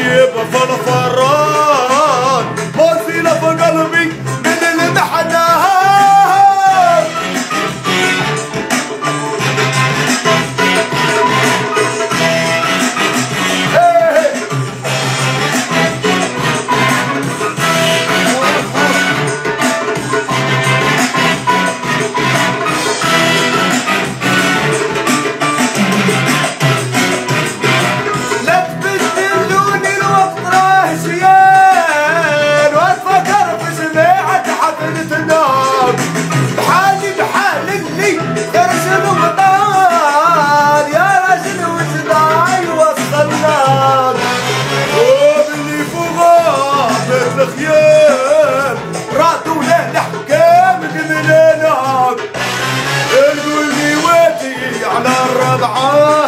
يبقى فرفران وسيلة في قلبي الحكام رعدوا له الحكام قبلنا القلبي وادي على الرضعان